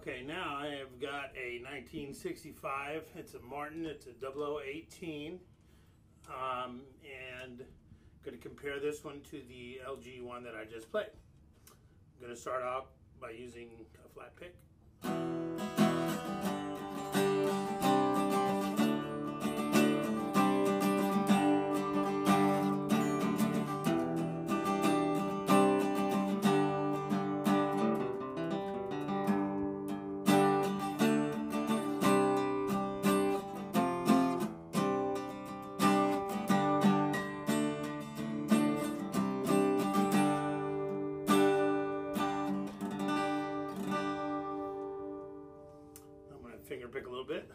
Okay, now I have got a 1965. It's a Martin. It's a 0018. Um, and I'm going to compare this one to the LG one that I just played. I'm going to start out by using a flat pick. Finger pick a little bit.